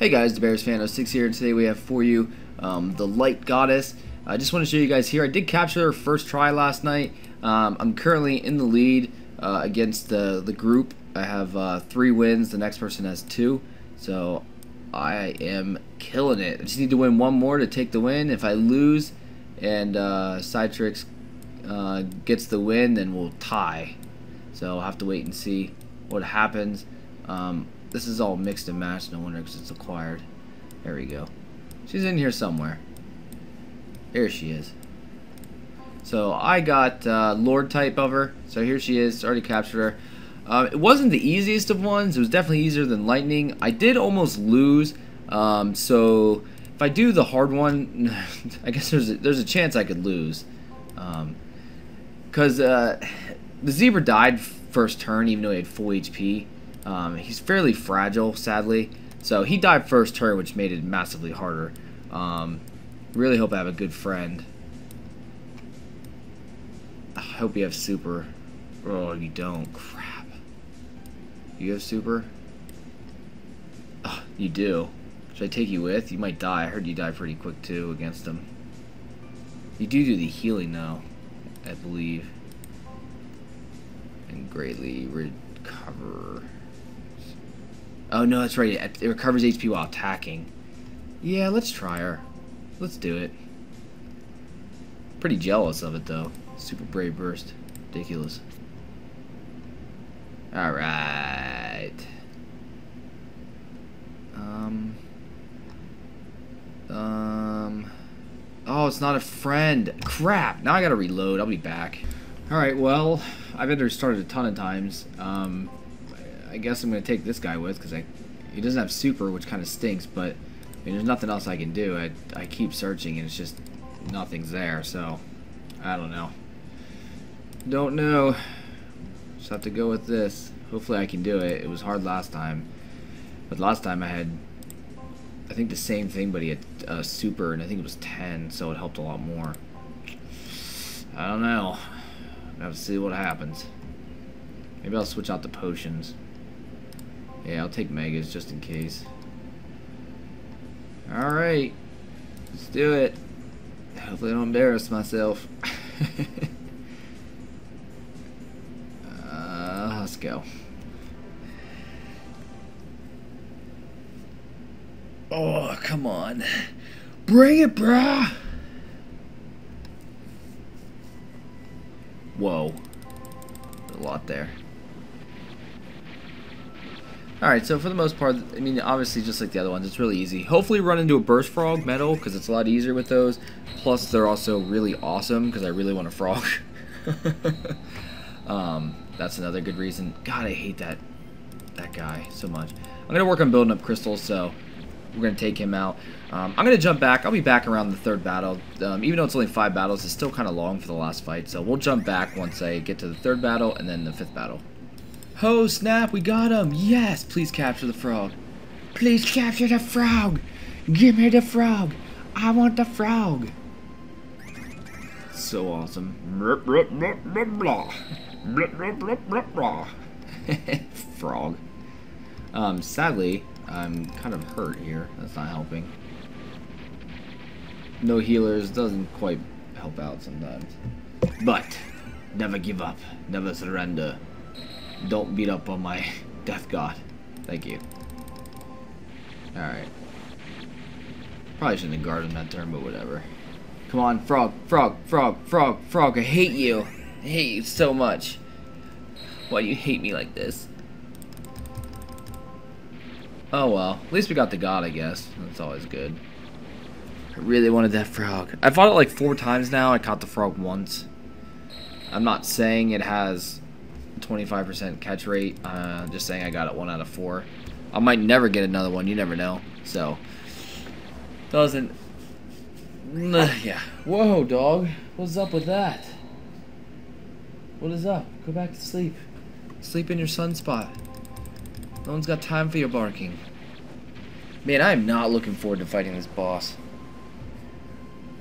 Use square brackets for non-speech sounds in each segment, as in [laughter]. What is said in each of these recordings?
Hey guys, Dabearsfan06 here, and today we have for you um, the Light Goddess. I just want to show you guys here. I did capture her first try last night. Um, I'm currently in the lead uh, against the, the group. I have uh, three wins. The next person has two. So I am killing it. I just need to win one more to take the win. If I lose and uh, Sidetrix uh, gets the win, then we'll tie. So I'll have to wait and see what happens. Um, this is all mixed and matched, no wonder because it's acquired. There we go. She's in here somewhere. Here she is. So I got uh, Lord type of her. So here she is. Already captured her. Uh, it wasn't the easiest of ones. It was definitely easier than Lightning. I did almost lose. Um, so if I do the hard one, [laughs] I guess there's a, there's a chance I could lose. Because um, uh, the Zebra died first turn, even though he had full HP. Um, he's fairly fragile, sadly. So he died first turn, which made it massively harder. Um, really hope I have a good friend. I hope you have super. Oh, you don't. Crap. You have super? Oh, you do. Should I take you with? You might die. I heard you die pretty quick, too, against him. You do do the healing, though. I believe. And greatly recover. Oh, no, that's right. It recovers HP while attacking. Yeah, let's try her. Let's do it. Pretty jealous of it, though. Super Brave Burst. Ridiculous. Alright. Um... Um... Oh, it's not a friend. Crap! Now I gotta reload. I'll be back. Alright, well, I've entered started a ton of times. Um, I guess I'm going to take this guy with because he doesn't have super, which kind of stinks, but I mean, there's nothing else I can do. I, I keep searching and it's just nothing's there, so I don't know. Don't know. Just have to go with this. Hopefully I can do it. It was hard last time. But last time I had, I think the same thing, but he had uh, super, and I think it was 10, so it helped a lot more. I don't know. I have to see what happens. Maybe I'll switch out the potions. Yeah, I'll take Megas just in case. Alright. Let's do it. Hopefully I don't embarrass myself. [laughs] uh, let's go. Oh, come on. Bring it, brah! Alright, so for the most part, I mean, obviously just like the other ones, it's really easy. Hopefully run into a Burst Frog Metal, because it's a lot easier with those. Plus, they're also really awesome, because I really want a Frog. [laughs] um, that's another good reason. God, I hate that that guy so much. I'm going to work on building up crystals, so we're going to take him out. Um, I'm going to jump back. I'll be back around the third battle. Um, even though it's only five battles, it's still kind of long for the last fight, so we'll jump back once I get to the third battle and then the fifth battle. Oh, snap, we got him. Yes, please capture the frog. Please capture the frog. Give me the frog. I want the frog. So awesome. [laughs] frog. Um, sadly, I'm kind of hurt here. That's not helping. No healers doesn't quite help out sometimes. But, never give up. Never surrender. Don't beat up on my [laughs] death god. Thank you. Alright. Probably shouldn't have guarded that turn, but whatever. Come on, frog, frog, frog, frog, frog. I hate you. I hate you so much. Why do you hate me like this? Oh well. At least we got the god, I guess. That's always good. I really wanted that frog. I fought it like four times now. I caught the frog once. I'm not saying it has 25% catch rate. Uh, just saying I got it one out of four. I might never get another one. You never know. So, doesn't. Yeah. Whoa, dog. What's up with that? What is up? Go back to sleep. Sleep in your sunspot. No one's got time for your barking. Man, I am not looking forward to fighting this boss.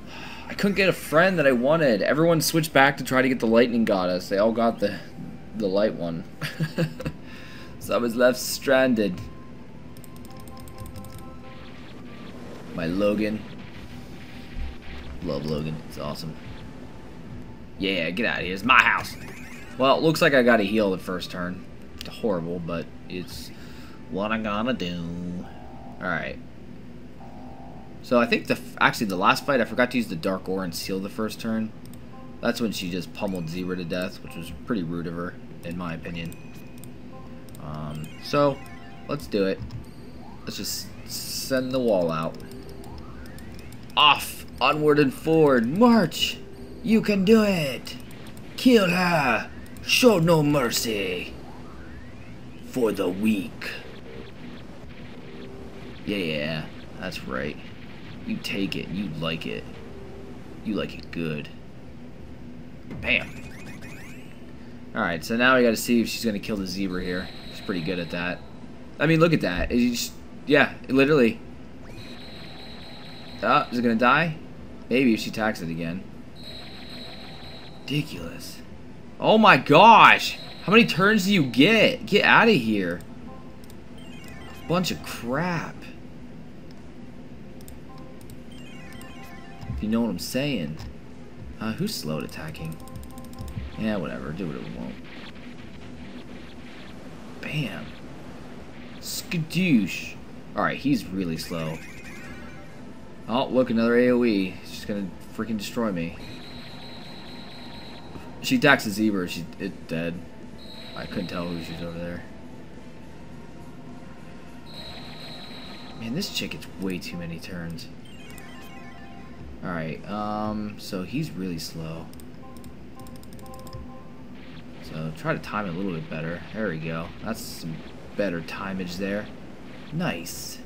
[sighs] I couldn't get a friend that I wanted. Everyone switched back to try to get the lightning goddess. They all got the the light one. [laughs] so I was left stranded. My Logan. Love Logan. It's awesome. Yeah, get out of here. It's my house. Well, it looks like I got a heal the first turn. It's horrible, but it's what I'm gonna do. Alright. So I think the actually the last fight I forgot to use the Dark Ore and seal the first turn. That's when she just pummeled Zebra to death, which was pretty rude of her, in my opinion. Um, so, let's do it. Let's just send the wall out. Off! Onward and forward! March! You can do it! Kill her! Show no mercy! For the weak. Yeah, yeah, that's right. You take it. You like it. You like it good. Bam. Alright, so now we gotta see if she's gonna kill the zebra here. She's pretty good at that. I mean, look at that. Just, yeah, literally. Oh, is it gonna die? Maybe if she attacks it again. Ridiculous. Oh my gosh! How many turns do you get? Get out of here. Bunch of crap. If you know what I'm saying. Uh, who's slow at attacking? Yeah, whatever. Do what it won't. Bam. Skadoosh. Alright, he's really slow. Oh, look, another AoE. She's gonna freaking destroy me. She attacks the zebra. She's it dead. I couldn't tell who she's over there. Man, this chick gets way too many turns. Alright, um, so he's really slow. So try to time it a little bit better. There we go. That's some better timeage there. Nice.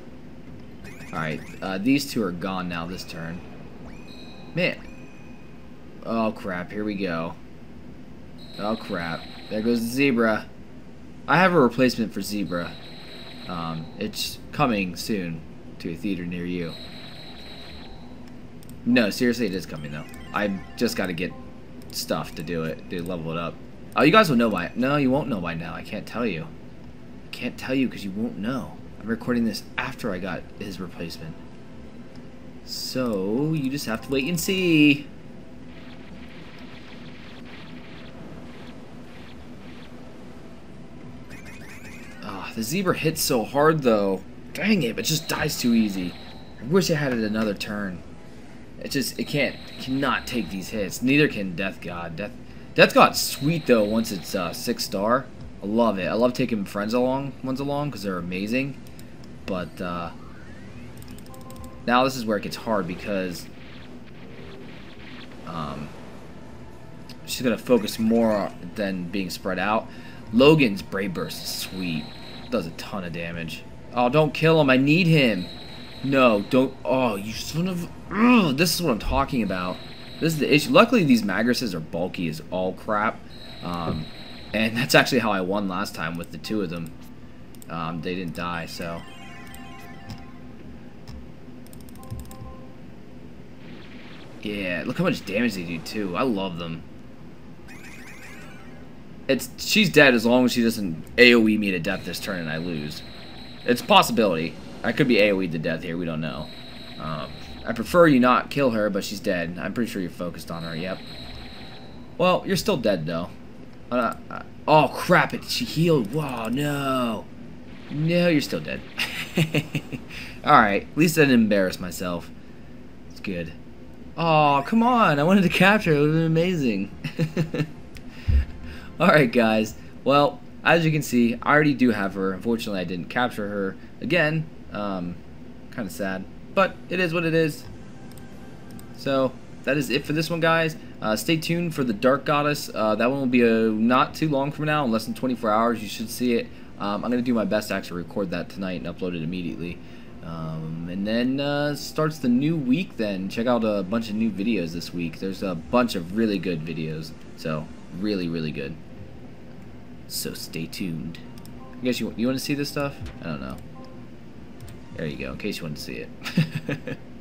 Alright, uh, these two are gone now this turn. Man. Oh crap, here we go. Oh crap. There goes the zebra. I have a replacement for zebra. Um, it's coming soon to a theater near you. No, seriously, it is coming though. I just got to get stuff to do it, to level it up. Oh, you guys will know by no, you won't know by now. I can't tell you. I can't tell you because you won't know. I'm recording this after I got his replacement. So you just have to wait and see. Oh, the zebra hits so hard though. Dang it, it just dies too easy. I wish I had it another turn. It just it can't cannot take these hits. Neither can Death God. Death Death God's sweet though once it's uh, six star. I love it. I love taking friends along ones along because they're amazing. But uh, now this is where it gets hard because um, she's gonna focus more than being spread out. Logan's Brave Burst is sweet. Does a ton of damage. Oh, don't kill him. I need him. No, don't. Oh, you son of. Ugh, this is what I'm talking about. This is the issue. Luckily, these Magresses are bulky as all crap. Um, and that's actually how I won last time with the two of them. Um, they didn't die, so. Yeah, look how much damage they do, too. I love them. It's She's dead as long as she doesn't AoE me to death this turn and I lose. It's possibility. I could be AoE to death here, we don't know. Um, I prefer you not kill her, but she's dead. I'm pretty sure you're focused on her, yep. Well, you're still dead, though. Uh, uh, oh, crap, it, she healed. Wow, no. No, you're still dead. [laughs] Alright, at least I didn't embarrass myself. It's good. Oh, come on. I wanted to capture it. It would have been amazing. [laughs] Alright, guys. Well, as you can see, I already do have her. Unfortunately, I didn't capture her again. Um, kind of sad. But it is what it is. So, that is it for this one, guys. Uh, stay tuned for the Dark Goddess. Uh, that one will be a, not too long from now, in less than 24 hours. You should see it. Um, I'm going to do my best to actually record that tonight and upload it immediately. Um, and then uh, starts the new week then. Check out a bunch of new videos this week. There's a bunch of really good videos. So, really, really good. So stay tuned. I guess you, you want to see this stuff? I don't know. There you go, in case you want to see it. [laughs]